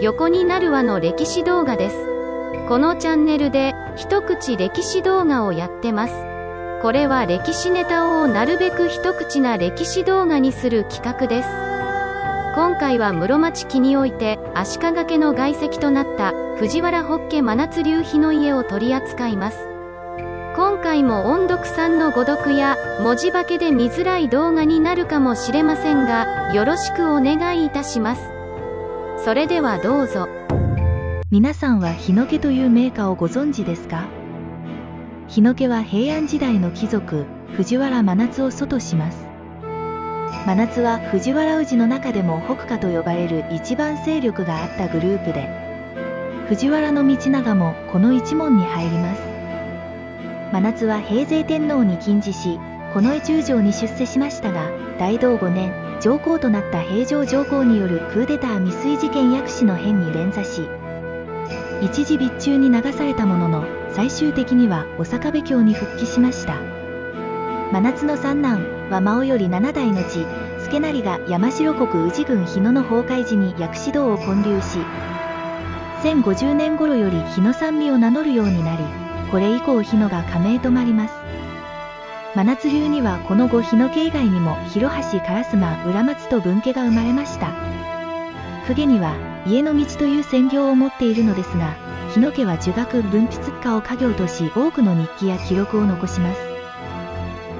横になるわの歴史動画です。このチャンネルで一口歴史動画をやってます。これは歴史ネタをなるべく一口な歴史動画にする企画です。今回は室町期において足利家の外石となった藤原北家真夏流日の家を取り扱います。今回も音読さんの誤読や文字化けで見づらい動画になるかもしれませんが、よろしくお願いいたします。それではどうぞ。皆さんは日野家という名家をご存知ですか？日野家は平安時代の貴族、藤原真夏を祖とします。真夏は藤原氏の中でも北家と呼ばれる一番勢力があったグループで、藤原道長もこの一門に入ります。真夏は平成天皇に禁じし、この中城に出世しましたが、大道5年、上皇となった平城上皇によるクーデター未遂事件薬師の変に連座し、一時備中に流されたものの、最終的には小坂部京に復帰しました。真夏の三男は魔王より七代の地、助成が山城国宇治郡日野の崩壊時に薬師道を建立し、1050年頃より日野三味を名乗るようになり、これ以降日野が加盟となります。真夏流にはこの後日野家以外にも広橋烏丸浦松と分家が生まれました。公家には家の道という専業を持っているのですが、日野家は儒学文筆家を家業とし多くの日記や記録を残します。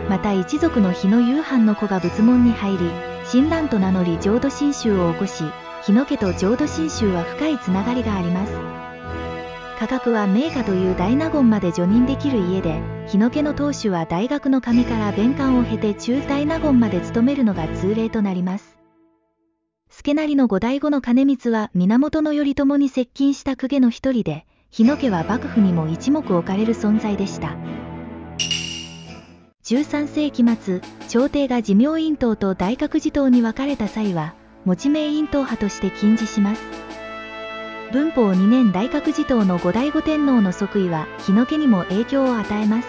また一族の日野夕飯の子が仏門に入り、親鸞と名乗り浄土真宗を起こし、日野家と浄土真宗は深いつながりがあります。価格は名家という大納言まで叙任できる家で、日野家の当主は大学の神から弁官を経て中大納言まで務めるのが通例となります。助成の五代後の兼光は源頼朝に接近した公家の一人で、日野家は幕府にも一目置かれる存在でした。13世紀末、朝廷が寿命院党と大覚寺党に分かれた際は、持ち名院党派として禁じします。文法2年大覚寺党の後醍醐天皇の即位は日野家にも影響を与えます。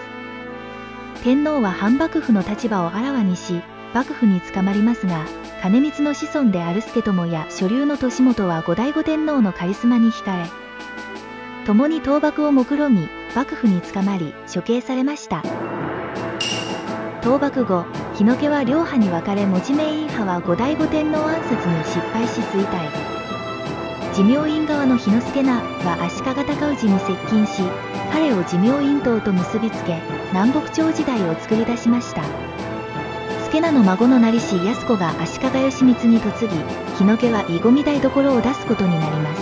天皇は反幕府の立場をあらわにし、幕府に捕まりますが、兼光の子孫である助友や所流の利元は後醍醐天皇のカリスマに惹かれ、共に倒幕を目論み、幕府に捕まり、処刑されました。倒幕後、日野家は両派に分かれ持ち名院派は後醍醐天皇暗殺に失敗し衰退。寿命院側の日之助名は足利尊氏に接近し、彼を寿命院党と結びつけ、南北朝時代を作り出しました。助名の孫の成氏安子が足利義満に嫁ぎ、日野家は囲碁み台所を出すことになります。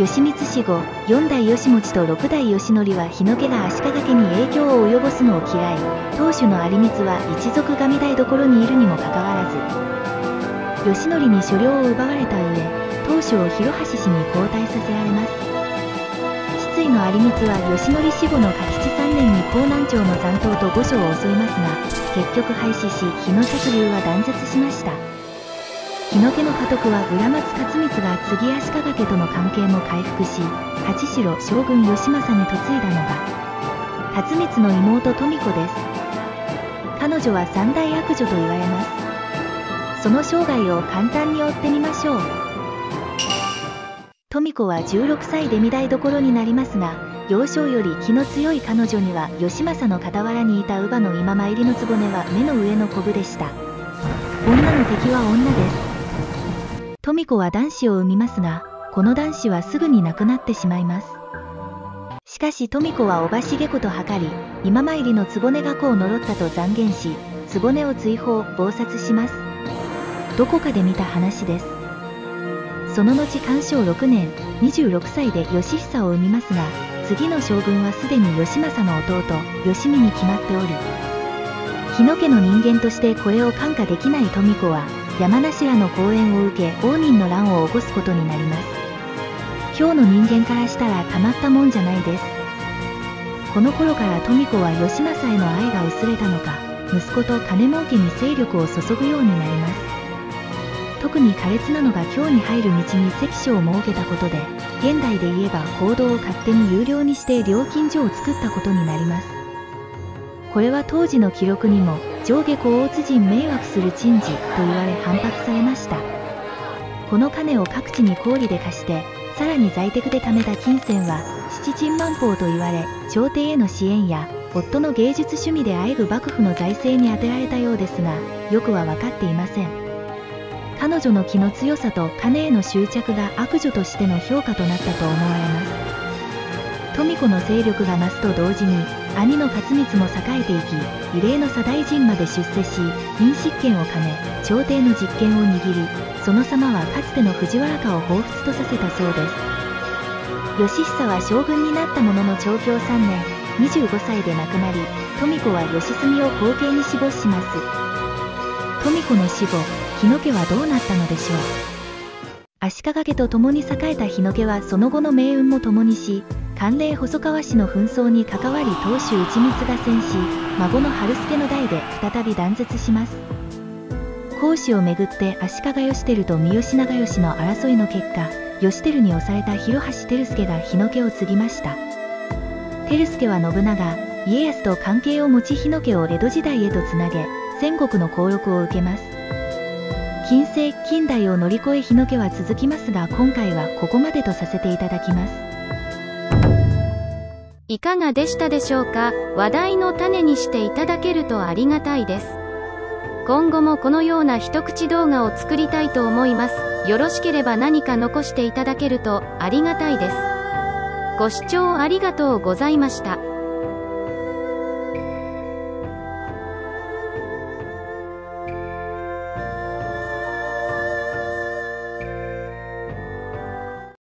義満死後、4代義持と6代義則は日野家が足利家に影響を及ぼすのを嫌い、当主の有光は一族神台所にいるにもかかわらず、義則に所領を奪われた上、当主を広橋氏に交代させられます。失意の有光は義則死後の柿地3年に江南町の残党と御所を襲いますが結局廃止し日野着流は断絶しました。日野家の家督は浦松勝光が次足利家との関係も回復し八代将軍義政に嫁いだのが勝光の妹富子です。彼女は三大悪女と言われます。その生涯を簡単に追ってみましょう。富子は16歳で御台所になりますが、幼少より気の強い彼女には義政の傍らにいた乳母の今参りの局は目の上のコブでした。女の敵は女です。富子は男子を産みますが、この男子はすぐに亡くなってしまいます。しかし富子はおばしげこと図り、今参りの局が子を呪ったと残言し、局を追放、謀殺します。どこかで見た話です。その後干渉6年、26歳で義久を生みますが、次の将軍はすでに義政の弟、義見に決まっており、日野家の人間としてこれを看過できない富子は、山梨らの講演を受け、応仁の乱を起こすことになります。今日の人間からしたらたまったもんじゃないです。この頃から富子は義政への愛が薄れたのか、息子と金儲けに勢力を注ぐようになります。特に苛烈なのが今日に入る道に関所を設けたことで、現代で言えば行動を勝手に有料にして料金所を作ったことになります。これは当時の記録にも、上下甲乙人迷惑する珍事と言われ反発されました。この金を各地に氷で貸して、さらに在宅で貯めた金銭は、七珍万法と言われ、朝廷への支援や、夫の芸術趣味であえぐ幕府の財政に充てられたようですが、よくは分かっていません。彼女の気の強さと金への執着が悪女としての評価となったと思われます。富子の勢力が増すと同時に、兄の勝光も栄えていき、異例の左大臣まで出世し、陰執権を兼ね、朝廷の実権を握り、その様はかつての藤原家を彷彿とさせたそうです。義久は将軍になったものの長教3年、25歳で亡くなり、富子は義澄を後継に死没します。富子の死後、日野家はどうなったのでしょう。足利家と共に栄えた日野家はその後の命運も共にし、関連細川氏の紛争に関わり当主内光が戦し、孫の春助の代で再び断絶します。孔子をめぐって足利義輝と三好長慶の争いの結果、義輝に押された広橋照助が日野家を継ぎました。照助は信長、家康と関係を持ち日野家を江戸時代へとつなげ、戦国の功力を受けます。近世、近代を乗り越え日野家は続きますが今回はここまでとさせていただきます。いかがでしたでしょうか？話題の種にしていただけるとありがたいです。今後もこのような一口動画を作りたいと思います。よろしければ何か残していただけるとありがたいです。ご視聴ありがとうございました。